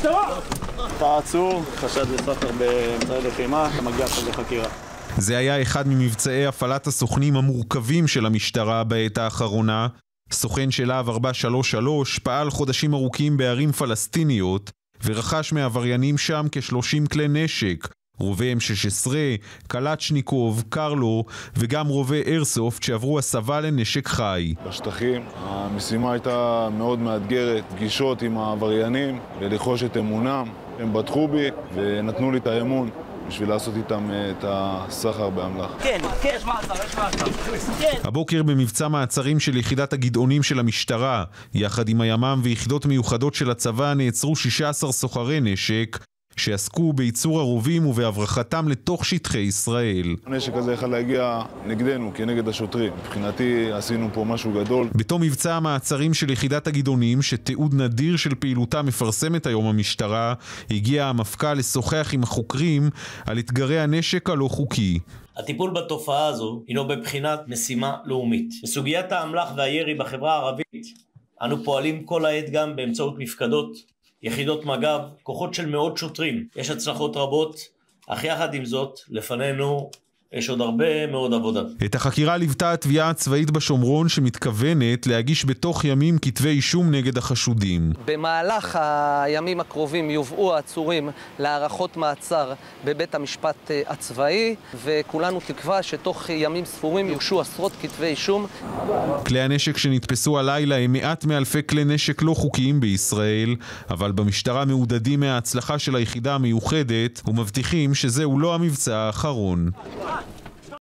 אתה עצור, חשד לסחר באמצעי לחימה, אתה מגיע עכשיו לחקירה. זה היה אחד ממבצעי הפעלת הסוכנים המורכבים של המשטרה בעת האחרונה. סוכן של להב 433 פעל חודשים ארוכים בערים פלסטיניות ורכש מעבריינים שם כ-30 כלי נשק, רובה M16, קלצ'ניקוב, קרלו וגם רובה איירסופט שעברו הסבה לנשק חי. בשטחים המשימה הייתה מאוד מאתגרת, פגישות עם העבריינים ולרכוש את אמונם. הם בטחו בי ונתנו לי את האמון בשביל לעשות איתם אה, את הסחר באמל"ח. כן, כן, יש מעצר, יש מעצר. כן. הבוקר במבצע מעצרים של יחידת הגדעונים של המשטרה, יחד עם הימ"מ ויחידות מיוחדות של הצבא נעצרו 16 סוחרי נשק שעסקו בייצור הרובים ובהברחתם לתוך שטחי ישראל. הנשק הזה יכול להגיע נגדנו, כנגד השוטרים. מבחינתי עשינו פה משהו גדול. בתום מבצע המעצרים של יחידת הגדעונים, שתיעוד נדיר של פעילותה מפרסמת היום המשטרה, הגיע המפכ"ל לשוחח עם החוקרים על אתגרי הנשק הלא חוקי. הטיפול בתופעה הזו הינו בבחינת משימה לאומית. בסוגיית האמל"ח והירי בחברה הערבית, אנו פועלים כל העת גם באמצעות מפקדות יחידות מג"ב, כוחות של מאות שוטרים. יש הצלחות רבות, אך יחד עם זאת, לפנינו יש עוד הרבה מאוד עבודה. את החקירה ליוותה התביעה הצבאית בשומרון שמתכוונת להגיש בתוך ימים כתבי אישום נגד החשודים. במהלך הימים הקרובים יובאו העצורים להארכות מעצר בבית המשפט אה, הצבאי וכולנו תקווה שתוך ימים ספורים יוגשו עשרות כתבי אישום. כלי הנשק שנתפסו הלילה הם מעט מאלפי כלי נשק לא חוקיים בישראל, אבל במשטרה מעודדים מההצלחה של היחידה המיוחדת ומבטיחים שזהו לא המבצע האחרון.